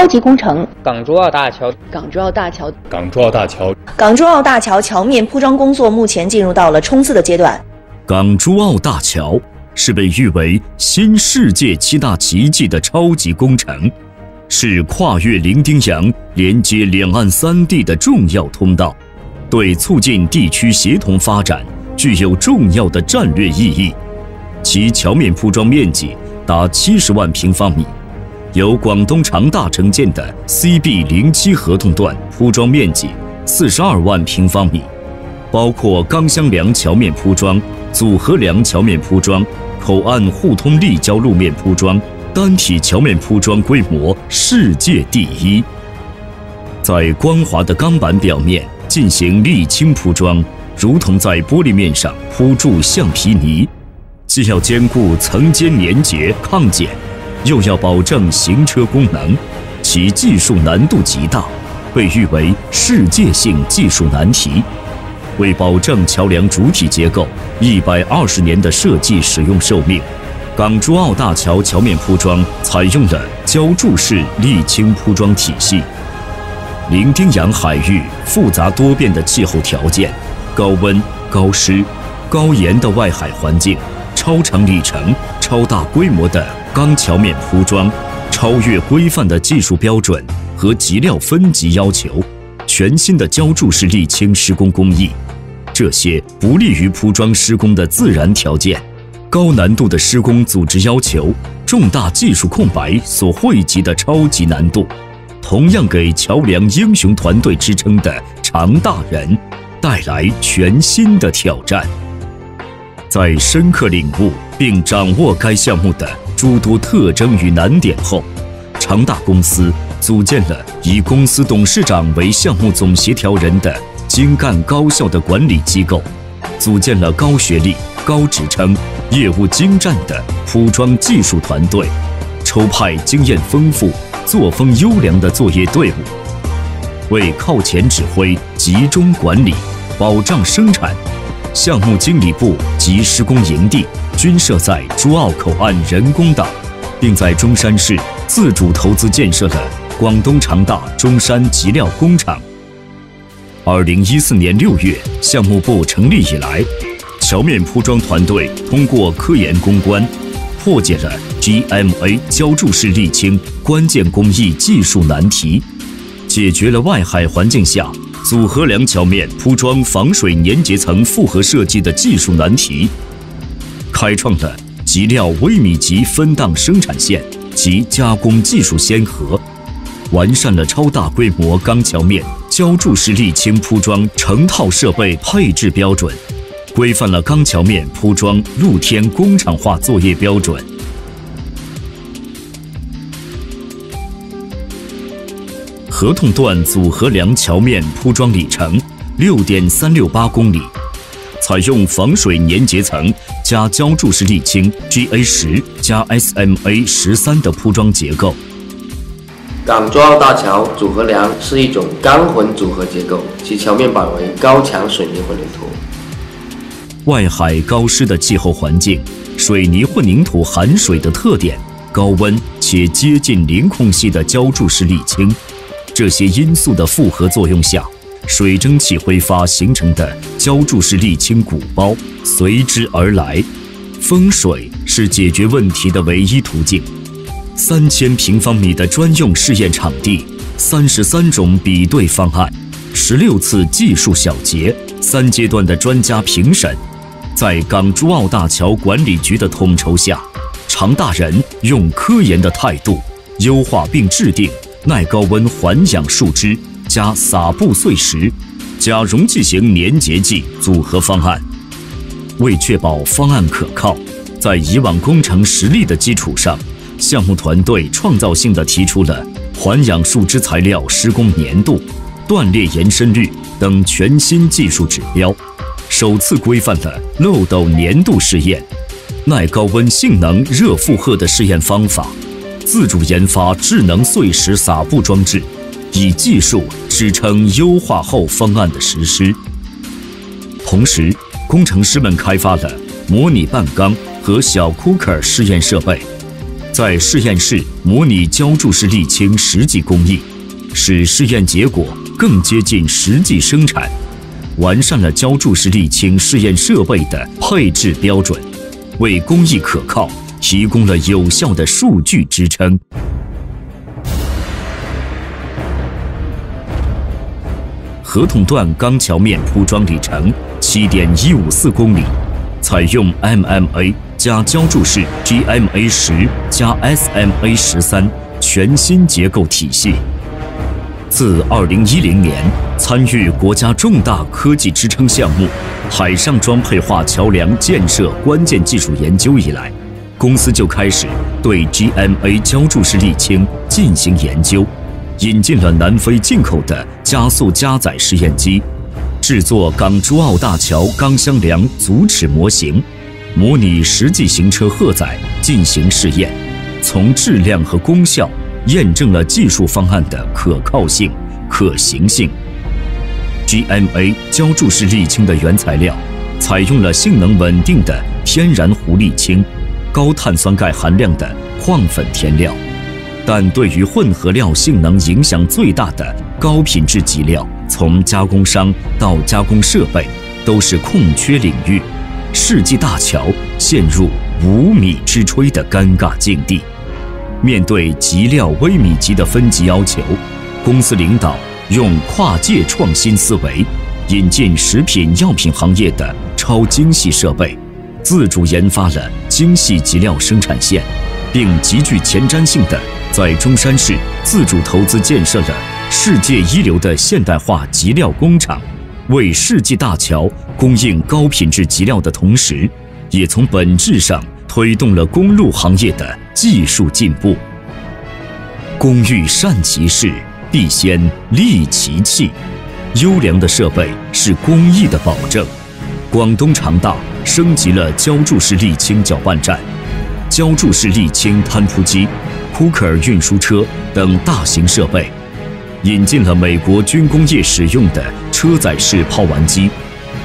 超级工程。港珠澳大桥，港珠澳大桥，港珠澳大桥，港珠澳大桥桥面铺装工作目前进入到了冲刺的阶段。港珠澳大桥是被誉为新世界七大奇迹的超级工程，是跨越伶仃洋、连接两岸三地的重要通道，对促进地区协同发展具有重要的战略意义。其桥面铺装面积达七十万平方米，由广东长大承建的 CB 零七合同段铺装面积四十二万平方米，包括钢箱梁桥面铺装、组合梁桥面铺装、口岸互通立交路面铺装，单体桥面铺装规模世界第一。在光滑的钢板表面进行沥青铺装，如同在玻璃面上铺注橡皮泥。既要兼顾层间粘结抗剪，又要保证行车功能，其技术难度极大，被誉为世界性技术难题。为保证桥梁主体结构一百二十年的设计使用寿命，港珠澳大桥桥面铺装采用了浇筑式沥青铺装体系。伶仃洋海域复杂多变的气候条件，高温、高湿、高盐的外海环境。超长里程、超大规模的钢桥面铺装，超越规范的技术标准和级料分级要求，全新的浇筑式沥青施工工艺，这些不利于铺装施工的自然条件，高难度的施工组织要求，重大技术空白所汇集的超级难度，同样给桥梁英雄团队之称的常大人带来全新的挑战。在深刻领悟并掌握该项目的诸多特征与难点后，长大公司组建了以公司董事长为项目总协调人的精干高效的管理机构，组建了高学历、高职称、业务精湛的铺装技术团队，抽派经验丰富、作风优良的作业队伍，为靠前指挥、集中管理、保障生产。项目经理部及施工营地均设在珠澳口岸人工岛，并在中山市自主投资建设了广东长大中山集料工厂。二零一四年六月，项目部成立以来，桥面铺装团队通过科研攻关，破解了 GMA 浇筑式沥青关键工艺技术难题，解决了外海环境下。组合梁桥面铺装防水粘结层复合设计的技术难题，开创了极料微米级分档生产线及加工技术先河，完善了超大规模钢桥面浇筑式沥青铺装成套设备配置标准，规范了钢桥面铺装露天工厂化作业标准。合同段组合梁桥面铺装里程六点三六八公里，采用防水粘结层加浇筑式沥青 GA 十加 SMA 十三的铺装结构。港珠澳大桥组合梁是一种钢混组合结构，其桥面板为高强水泥混凝土。外海高湿的气候环境，水泥混凝土含水的特点，高温且接近零空隙的浇筑式沥青。这些因素的复合作用下，水蒸气挥发形成的浇筑式沥青鼓包随之而来。风水是解决问题的唯一途径。三千平方米的专用试验场地，三十三种比对方案，十六次技术小结，三阶段的专家评审，在港珠澳大桥管理局的统筹下，常大人用科研的态度优化并制定。耐高温环氧树脂加撒布碎石加溶剂型粘结剂组合方案，为确保方案可靠，在以往工程实例的基础上，项目团队创造性地提出了环氧树脂材料施工粘度、断裂延伸率等全新技术指标，首次规范了漏斗粘度试验、耐高温性能热负荷的试验方法。自主研发智能碎石撒布装置，以技术支撑优化后方案的实施。同时，工程师们开发了模拟半缸和小 cooker 试验设备，在实验室模拟浇筑式沥青实际工艺，使试验结果更接近实际生产，完善了浇筑式沥青试验设备的配置标准，为工艺可靠提供了有效的数据支撑。合同段钢桥面铺装里程七点一五四公里，采用 MMA 加浇筑式 GMA 十加 SMA 十三全新结构体系。自二零一零年参与国家重大科技支撑项目“海上装配化桥梁建设关键技术研究”以来，公司就开始对 GMA 浇筑式沥青进行研究。引进了南非进口的加速加载试验机，制作港珠澳大桥钢箱梁足尺模型，模拟实际行车荷载进行试验，从质量和功效验证了技术方案的可靠性、可行性。GMA 浇筑式沥青的原材料采用了性能稳定的天然湖沥青，高碳酸钙含量的矿粉填料。但对于混合料性能影响最大的高品质基料，从加工商到加工设备都是空缺领域，世纪大桥陷入无米之炊的尴尬境地。面对极料微米级的分级要求，公司领导用跨界创新思维，引进食品药品行业的超精细设备，自主研发了精细集料生产线，并极具前瞻性的。在中山市自主投资建设了世界一流的现代化集料工厂，为世纪大桥供应高品质集料的同时，也从本质上推动了公路行业的技术进步。工欲善其事，必先利其器。优良的设备是工艺的保证。广东长大升级了浇筑式沥青搅拌站、浇筑式沥青摊铺机。库克尔运输车等大型设备，引进了美国军工业使用的车载式抛完机。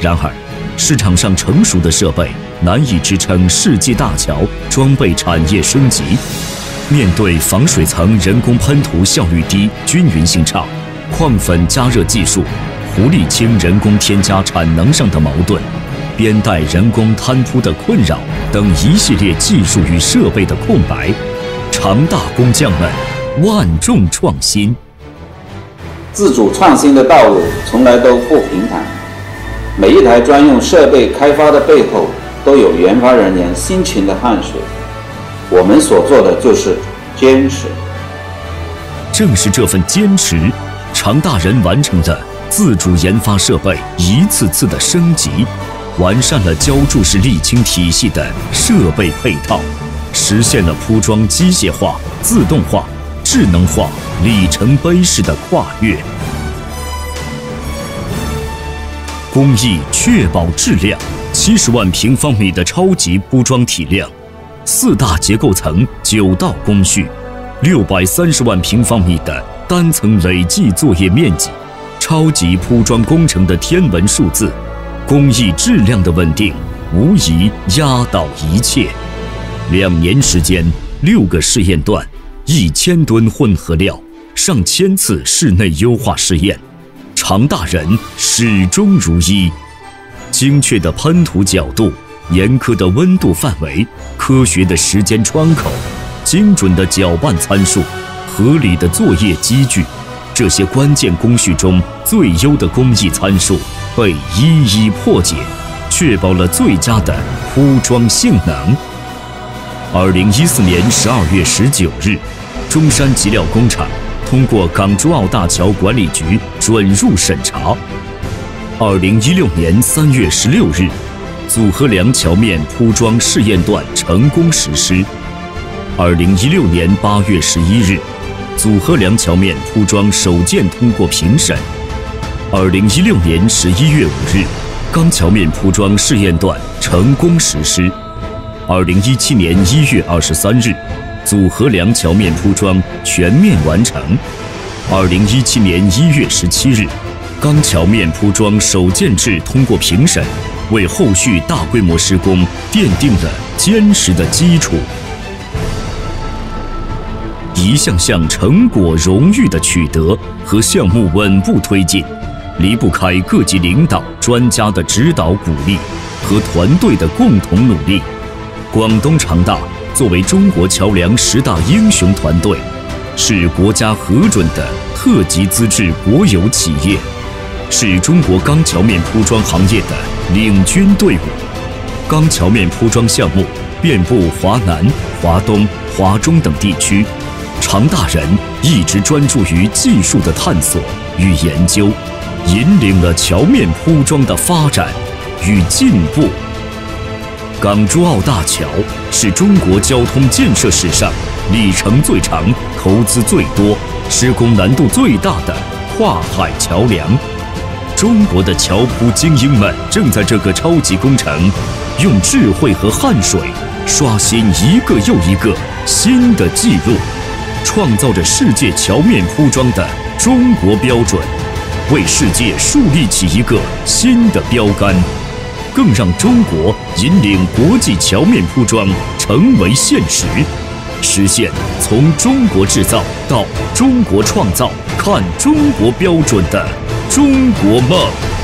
然而，市场上成熟的设备难以支撑世纪大桥装备产业升级。面对防水层人工喷涂效率低、均匀性差、矿粉加热技术、湖沥青人工添加产能上的矛盾、边带人工摊铺的困扰等一系列技术与设备的空白。常大工匠们万众创新，自主创新的道路从来都不平坦。每一台专用设备开发的背后，都有研发人员辛勤的汗水。我们所做的就是坚持。正是这份坚持，常大人完成的自主研发设备一次次的升级，完善了浇筑式沥青体系的设备配套。实现了铺装机械化、自动化、智能化里程碑式的跨越，工艺确保质量，七十万平方米的超级铺装体量，四大结构层九道工序，六百三十万平方米的单层累计作业面积，超级铺装工程的天文数字，工艺质量的稳定，无疑压倒一切。两年时间，六个试验段，一千吨混合料，上千次室内优化试验，常大人始终如一。精确的喷涂角度，严苛的温度范围，科学的时间窗口，精准的搅拌参数，合理的作业机具，这些关键工序中最优的工艺参数被一一破解，确保了最佳的铺装性能。二零一四年十二月十九日，中山集料工厂通过港珠澳大桥管理局准入审查。二零一六年三月十六日，组合梁桥面铺装试验段成功实施。二零一六年八月十一日，组合梁桥面铺装首件通过评审。二零一六年十一月五日，钢桥面铺装试验段成功实施。二零一七年一月二十三日，组合梁桥面铺装全面完成。二零一七年一月十七日，钢桥面铺装首件制通过评审，为后续大规模施工奠定了坚实的基础。一项项成果荣誉的取得和项目稳步推进，离不开各级领导、专家的指导鼓励和团队的共同努力。广东长大作为中国桥梁十大英雄团队，是国家核准的特级资质国有企业，是中国钢桥面铺装行业的领军队伍。钢桥面铺装项目遍布华南、华东、华中等地区。常大人一直专注于技术的探索与研究，引领了桥面铺装的发展与进步。港珠澳大桥是中国交通建设史上里程最长、投资最多、施工难度最大的跨海桥梁。中国的桥铺精英们正在这个超级工程，用智慧和汗水刷新一个又一个新的纪录。创造着世界桥面铺装的中国标准，为世界树立起一个新的标杆，更让中国引领国际桥面铺装成为现实，实现从中国制造到中国创造，看中国标准的中国梦。